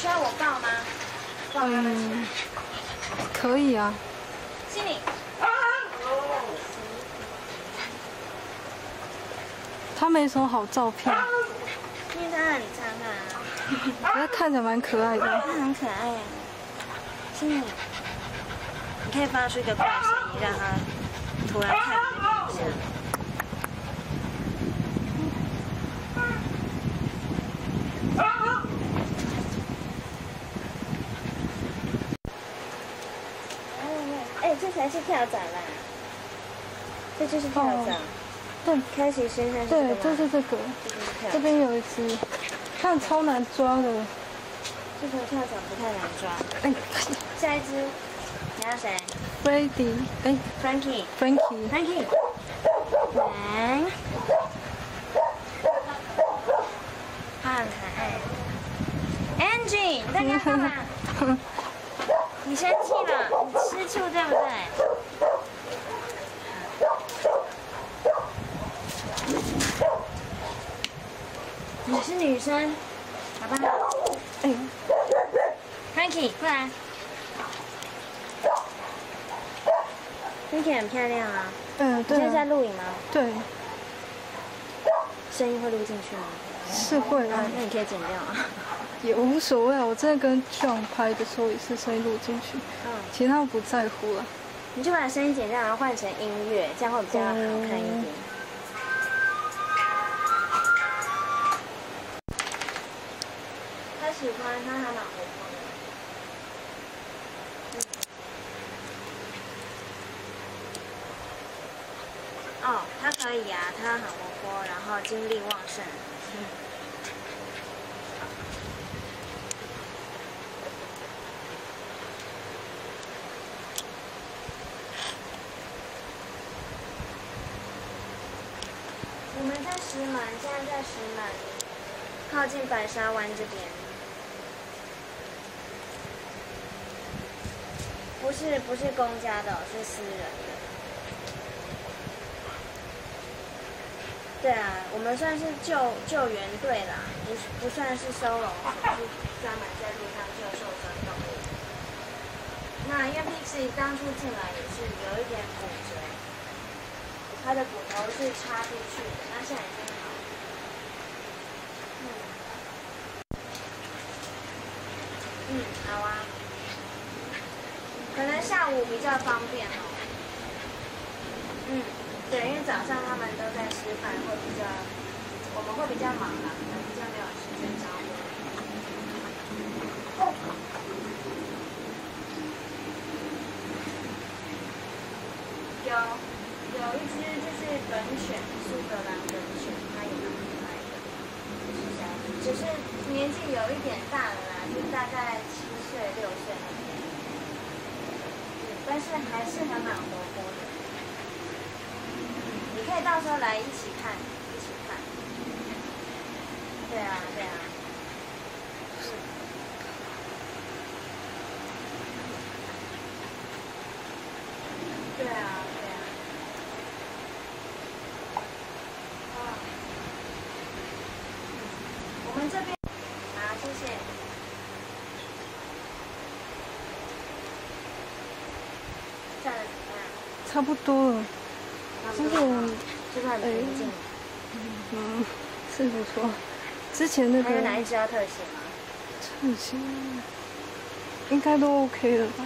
需要我抱吗？抱他们。嗯，可以啊。心里。他没什么好照片，因为他很脏啊，可是看着蛮可爱的。他很可爱呀、心里，你可以发出一个怪声音，让他突然看你的影像。哎，这才是跳蚤啦！这就是跳蚤。对开始身上是这对，就是这个，这边有一只，看超难抓的。这头跳蚤不太难抓。哎下一只，你要谁，Freddy，哎？Frankie。，Frankie，Frankie。来。它很可爱。Angie，你在干嘛？你生气了？你吃醋对不对？你是女生，好不好哎，？Frankie，过来。Frankie 很漂亮啊。嗯，你现在在录影吗？对，声音会录进去吗？是会啊啊，，那你可以剪掉啊。也无所谓啊。我真的跟 John 拍的时候也是声音录进去，嗯，其他不在乎了。你就把声音剪掉，然后换成音乐，这样会比较好看一点。他喜欢，他还蛮活泼。哦，他可以啊，他很活泼，然后精力旺盛。我们在石门，现在在石门，靠近白沙湾这边。不是不是公家的，是私人的。对啊，我们算是救救援队啦，不不算是收容所，是专门在路上救受伤动物。那因为 Pixie 当初进来也是有一点骨折，他的骨头是插进去的，那现在已经好了。嗯，嗯，好啊。可能下午比较方便哦。嗯，对，因为早上他们都在吃饭，会比较，我们会比较忙啦，可能比较没有时间找我。有有一只就是本犬，苏格兰本犬，它也蛮可爱的，只，是年纪有一点大了啦，就大概七岁六岁那边，嗯，但是还是还蛮活泼的。你可以到时候来一起看，一起看。对啊，对啊。对，啊。我们这边，好，谢谢。站得怎么样？差不多了。差不多吗是不是很平静？嗯，是不错。之前那个还有哪一只要特写吗？特写应该都 OK 了吧？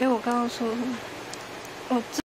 哎，我刚刚说什么？哦。